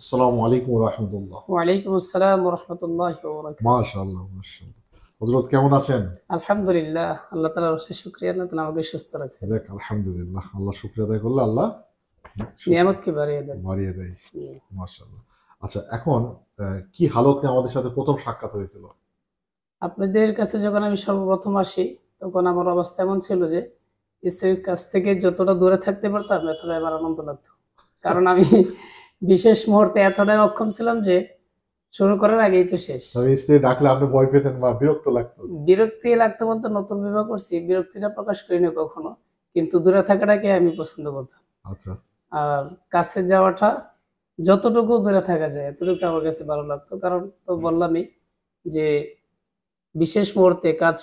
আসসালামু আলাইকুম রহমতুল্লাহ। ওয়ালাইকুম আসসালাম রহমতুল্লাহ মাশাআল্লাহ মাশাআল্লাহ। হজরত কেমন আছেন? আলহামদুলিল্লাহ আল্লাহ তালা অবশ্যই শুক্রিয়া আল্লাহ তালা আমাকে সুস্থ রাখছে। যাক আলহামদুলিল্লাহ আল্লাহ শুক্রিয়া আদায় করলে আল্লাহ নিয়ামতকে বাড়িয়ে দেন। বাড়িয়ে দেয়। মাশাআল্লাহ। আচ্ছা এখন কি হালত নিয়ে আমাদের সাথে প্রথম সাক্ষাৎ হয়েছিল? আপনাদের কাছে যখন আমি সর্বপ্রথম আসি তখন আমার অবস্থা এমন ছিল যে স্ত্রীর কাছ থেকে যতটা দূরে থাকতে পারতাম এতটাই আমার আনন্দ লাগতো। কারণ আমি বিশেষ মুহূর্তে এতটাই অক্ষম ছিলাম যে শুরু করার আগেই তো শেষ। স্ত্রী ডাকলে আপনি ভয় পেতেন বা বিরক্ত লাগতো? বিরক্তি লাগতো বলতে নতুন বিবাহ করছি বিরক্তিটা প্রকাশ করিনি কখনো কিন্তু দূরে থাকাটাকে আমি পছন্দ করতাম। আচ্ছা আচ্ছা। আর কাছে যাওয়াটা যতটুকু দূরে থাকা যায় এতটুকু আমার কাছে ভালো লাগতো। কারণ তো বললামই যে বিশেষ মুহূর্তে কাজ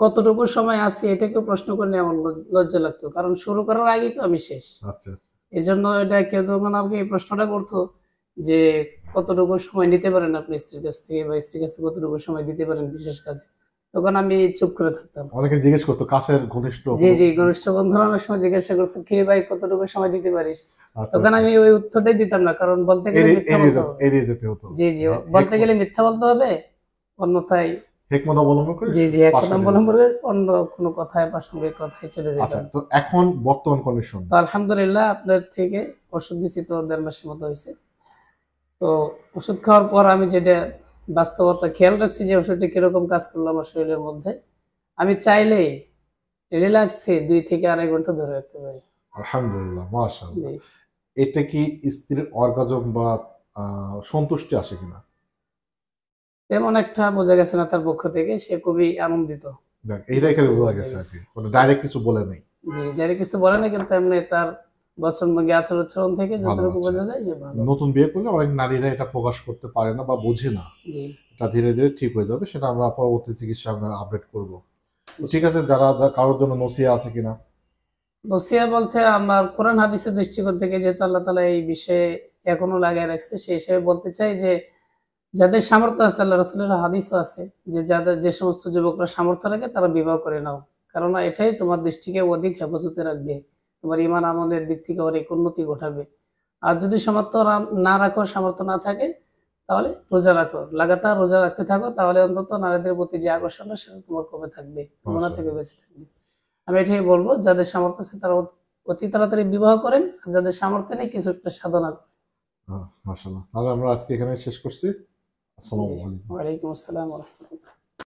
কতটুকু সময় আছে এটাকে প্রশ্ন করলে আমার লজ্জা লাগতো। কারণ শুরু করার আগেই তো আমি শেষ। আচ্ছা আচ্ছা। এই জন্য এটা কেউ যখন আমাকে এই প্রশ্নটা করতো যে কতটুকু সময় নিতে পারেন আপনি স্ত্রীর কাছ থেকে বা স্ত্রীর কাছে কতটুকু সময় দিতে পারেন বিশেষ কাজে? তখন আমি চুপ করে থাকতাম। অনেকে জিজ্ঞেস করতো কাছের ঘনিষ্ঠ জি জি ঘনিষ্ঠ বন্ধুরা অনেক সময় জিজ্ঞাসা করতো কি ভাই কতটুকু সময় দিতে পারিস? আচ্ছা, তখন আচ্ছা। আমি ওই উত্তরটাই দিতাম না কারণ বলতে গেলে মিথ্যা বলতে হবে। জি জি হ্যাঁ, বলতে গেলে মিথ্যা বলতে হবে অন্যথায় হেকমত অবলম্বন করে জি জি কাটিয়ে অবলম্বন করে অন্য কোনো কথায় কথায় চলে আচ্ছা তো এখন বর্তমান কন্ডিশন তো আলহামদুলিল্লাহ আপনার থেকে ওষুধ দিছি তো দেড় মাসের মতো হয়েছে। তো ওষুধ খাওয়ার পর আমি যেটা বাস্তবতা খেয়াল রাখছি যে ওষুধটি কীরকম কাজ করল আমার শরীরের মধ্যে। আমি চাইলেই রিল্যাক্সে দুই থেকে আড়াই ঘণ্টা ধরে রাখতে পারি। আলহামদুলিল্লাহ মাশাআল্লাহ। এটা কি স্ত্রীর অর্গাজম বা সন্তুষ্টি আসে কিনা? তেমন একটা বোঝা গেছে না তার পক্ষ থেকে সে খুবই আনন্দিত। দেখ এইটাই বোঝা গেছে আর কি। ডাইরেক্ট কিছু বলে নাই। জি যারা কিছু বলে না কিন্তু এমনি তার বচনভঙ্গি আচার উচ্চারণ থেকে যতটুকু বোঝা যায় যে ভালো। নতুন বিয়ে করলে অনেক নারীরা এটা প্রকাশ করতে পারে না বা বোঝে না। জি। এটা ধীরে ধীরে ঠিক হয়ে যাবে সেটা আমরা পরবর্তী চিকিৎসা আমরা আপডেট করব। ঠিক আছে যারা কারোর জন্য নসিয়া আছে কিনা? নসিয়া বলতে আমার কোরআন হাদিসের দৃষ্টিকোণ থেকে যেহেতু আল্লাহ তালা এই বিষয়ে এখনও লাগাই রাখছে সেই হিসেবে বলতে চাই যে যাদের সামর্থ্য আছে আল্লাহ রসুলের হাদিসও আছে যে যাদের যে সমস্ত যুবকরা সামর্থ্য রাখে তারা বিবাহ করে নাও। কারণ এটাই তোমার দৃষ্টিকে অধিক হেফাজতে রাখবে। তোমার ইমান আমলের দিক থেকে অনেক উন্নতি ঘটাবে। আর যদি সামর্থ্য না- রাখো সামর্থ্য না থাকে তাহলে রোজা রাখো। লাগাতার রোজা রাখতে থাকো তাহলে অন্তত নারীদের প্রতি যে আকর্ষণটা সেটা তোমার কমে থাকবে গুণা থেকে বেঁচে থাকবে। আমি এটাই বলব যাদের সামর্থ্য আছে তারা অতি- তাড়াতাড়ি বিবাহ করেন যাদের সামর্থ্য নেই কিছু একটা সাধনা করেন। মাসাল্লাহ তাহলে আমরা আজকে এখানে শেষ করছি। আসসালামু আলাইকুম ওয়ালাইকুম আসসালাম রহমতুল্লাহ